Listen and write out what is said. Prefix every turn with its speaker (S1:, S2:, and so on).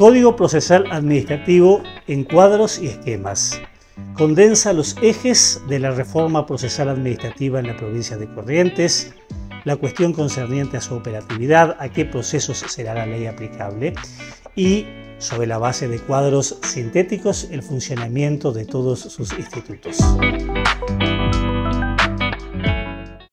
S1: Código Procesal Administrativo en cuadros y esquemas. Condensa los ejes de la reforma procesal administrativa en la provincia de Corrientes, la cuestión concerniente a su operatividad, a qué procesos será la ley aplicable y, sobre la base de cuadros sintéticos, el funcionamiento de todos sus institutos.